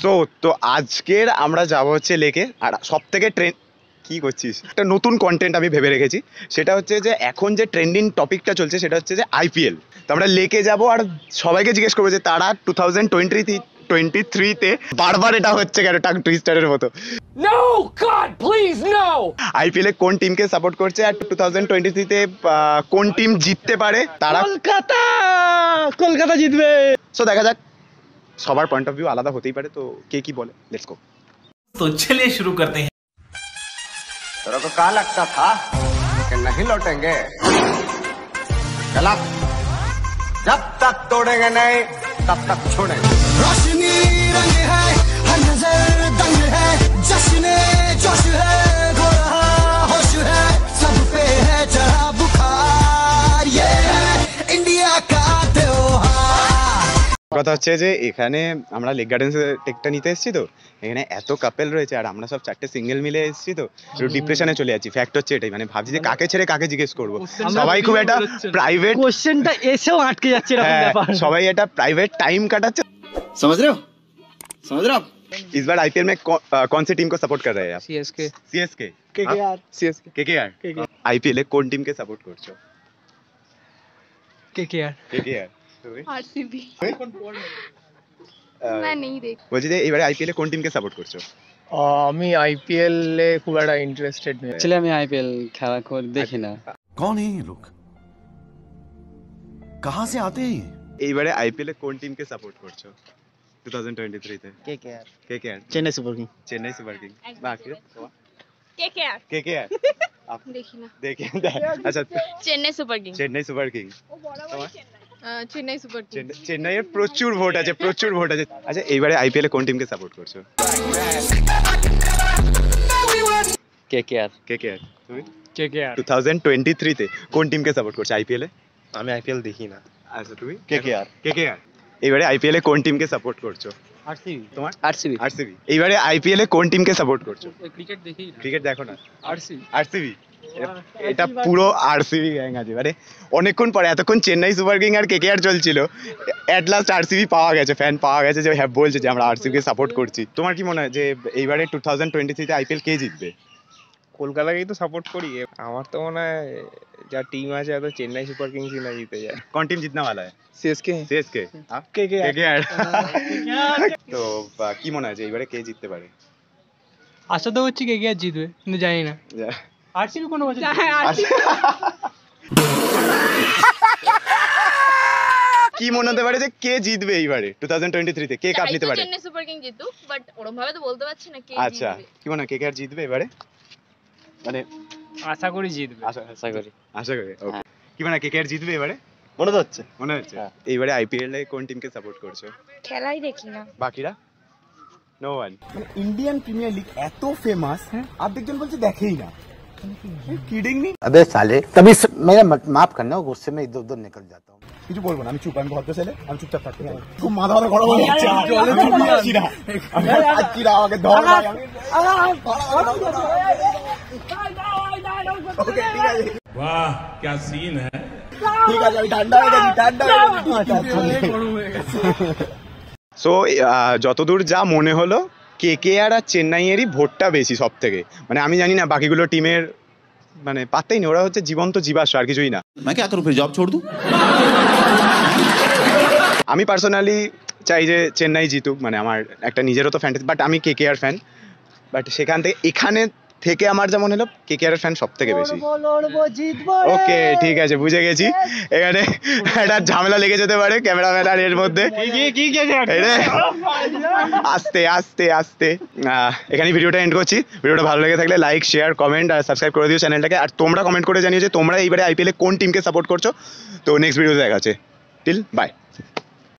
So তো আজকের আমরা যাব হচ্ছে লেকে আর সব থেকে ট্রেন কি করছিস? একটা নতুন কন্টেন্ট আমি ভেবে রেখেছি। সেটা হচ্ছে যে এখন যে ট্রেন্ডিং টপিকটা চলছে সেটা হচ্ছে যে আইপিএল তো আমরা লেকে যাব আর সবাইকে জিজ্ঞেস করব যে তারা টু থাউজেন্ড টোয়েন্টি টোয়েন্টি থ্রিতে বারবার এটা হচ্ছে কেন? টাক টুইস্টারের মতো। No! God, please, no! IPL এ কোন টিমকে সাপোর্ট করছে আর টু থাউজেন্ড টোয়েন্টি থ্রিতে কোন টিম জিততে পারে তারা কলকাতা! কলকাতা জিতবে! সো দেখা যাক। সবার পয়েন্ট অফ ভিউ আলাদা হতেই পারে তো কে কি বলে লেটস গো तो चलिए शुरू करते हैं तेरे को कहा लगता था कि नहीं लौटेंगे गलत जब तक तोड़ेंगे नहीं तब तक छोड़ेंगे रोशनी रंग है কথা হচ্ছে যে এখানে আমরা লেক গার্ডেন্স টেকটা নিতে এসেছি তো এখানে এত কাপেল রয়েছে আর আমরা সব চারটে সিঙ্গেল মিলে এসেছি তো একটু ডিপ্রেশনে চলে যাচ্ছি। ফ্যাক্ট হচ্ছে এটাই মানে ভাবছি যে কাকে ছেড়ে কাকে জিজ্ঞেস করব। সবাই খুব একটা প্রাইভেট কোশ্চেনটা এসেও আটকে যাচ্ছে হ্যাঁ, সবাই এটা প্রাইভেট টাইম কাটাচ্ছে। समझ रहे हो? समझ रहे हो इस बार आईपीएल में कौ, आ, कौन से टीम को सपोर्ट कर रहे हैं आप? CSK CSK KKR CSK KKR IPL এ কোন টিমকে সাপোর্ট করছ কেকেআর কেকেআর आरसीबी আহ, मैं नहीं देख বলছি যে এবারে আইপিএল এ কোন টিমকে সাপোর্ট করছো আমি আইপিএল এ খুব একটা ইন্টারেস্টেড নেই অ্যাকচুয়ালি আমি আইপিএল খেলা করে দেখি না कौन है ये लोग कहाँ से आते हैं ये এইবারে আইপিএল এ কোন টিমকে সাপোর্ট করছো 2023 তে KKR KKR Chennai Super King Chennai Super King বাকি के के आर কেকেআর देखी ना দেখে আচ্ছা Chennai Super King Chennai Super King Chennai super Kings. চেন্নাইয়ের প্রচুর ভোট আছে প্রচুর ভোট আছে। আচ্ছা এইবারে আইপিএলে কোন টিমকে সাপোর্ট করছ? কেকেআর। কেকেআর তুমি? কেকেআর। 2023 তে কোন টিমকে সাপোর্ট করছ আইপিএল এ? আমি আইপিএল দেখি না। আচ্ছা তুমি? কেকেআর। কেকেআর। এইবারে আইপিএল এ কোন টিমকে সাপোর্ট করছ? আরসিবি তোমার? আরসিবি আরসিবি এইবারে আইপিএলে কোন টিমকে সাপোর্ট করছ? ক্রিকেট দেখি ক্রিকেট দেখো না। আরসিবি আরসিবি এটা পুরো আরসিবি গ্যাং আছে মানে অনেকক্ষণ পরে এতক্ষণ চেন্নাই সুপার কিং আর কেকেআর চলছিল অ্যাট লাস্ট আরসিবি পাওয়া গেছে ফ্যান পাওয়া গেছে যে হ্যাঁ বলছে যে আমরা আরসিবি কে সাপোর্ট করছি তোমার কি মনে হয় যে এইবারে টু থাউজেন্ড টোয়েন্টি থ্রিতে আইপিএল কে জিতবে কলকাতাকেই তো সাপোর্ট করি আমার তো মনে হয় যা টিম আছে এত চেন্নাই সুপার কিংসই না জিতে যায় कौन टीम जीतने वाला है সিএসকে সিএসকে কেকেআর তো আহ, কি মনে হয় যে এইবারে কে জিততে পারে আশা তো হচ্ছে KKR জিতবে কিন্তু জানি না যা- আরসিবি কোনো বছর কি মনে হতে পারে যে কে জিতবে এইবারে টু থাউজেন্ড টোয়েন্টি থ্রিতে কে কাপ নিতে পারে? চেন্নাই সুপার কিং জিতু বাট ওরকম ভাবে তো বলতে পারছি না কে আচ্ছা কি মনে হয় কে আর জিতবে এবারে? মানে আশা করি জিতবে। আশা আশা করি। আশা করি ওকে কি মনে হয় কে আর জিতবে এবারে? মনে তো হচ্ছে। মনে হচ্ছে? এইবারে আইপিএল এ কোন টিমকে সাপোর্ট করছ? খেলাই দেখি না। বাকিরা? নো ওয়ান মানে ইন্ডিয়ান প্রিমিয়ার লিগ এত ফেমাস অর্ধেকজন বলছে দেখেই না। কিডিং নি अबे साले तभी स... मेरा मत, माफ करना गुस्से में इधर उधर निकल जाता हूँ কিছু বলবো না আমি চুপ আমি ভদ্র ছেলে আমি চুপচাপ থাকতে চাই খুব মাথা মাথা গরম হয়ে যাচ্ছে আমি জলে চুপ আছি না আমি আছি না আমাকে ধর ভাই আমি ওকে ঠিক আছে वाह क्या सीन है ঠিক আছে আমি ঠান্ডা হয়ে গেছি ঠান্ডা হয়ে গেছি সো যতদূর যা মনে হলো কেকেআর আর চেন্নাইয়েরই ভোটটা বেশি সব থেকে মানে আমি জানি না বাকিগুলো টিমের মানে পাত্তাই নেই ওরা হচ্ছে জীবন্ত জীবাশ্ম আর কিছুই না मैं क्या करूँ फिर जॉब छोड़ दूँ আমি পার্সোনালি চাই যে চেন্নাই জিতুক মানে আমার একটা নিজেরও তো ফ্যান্টাসি বাট আমি কেকেআর ফ্যান বাট সেখান থেকে এখানে থেকে আমার যেমন হলো কেকেআর ফ্যান সব থেকে বেশি। ওকে ঠিক আছে বুঝে গেছি। এখানে একটা ঝামেলা লেগে যেতে পারে ক্যামেরাম্যান আর এর মধ্যে। আস্তে আস্তে আস্তে। এখানে ভিডিওটা এন্ড করছি। ভিডিওটা ভালো লেগে থাকলে লাইক শেয়ার কমেন্ট আর সাবস্ক্রাইব করে দিও চ্যানেলটাকে আর তোমরা কমেন্ট করে জানিও যে তোমরা এইবারে আইপিএলে কোন টিমকে সাপোর্ট করছ। তো নেক্সট ভিডিওতে দেখা টিল বাই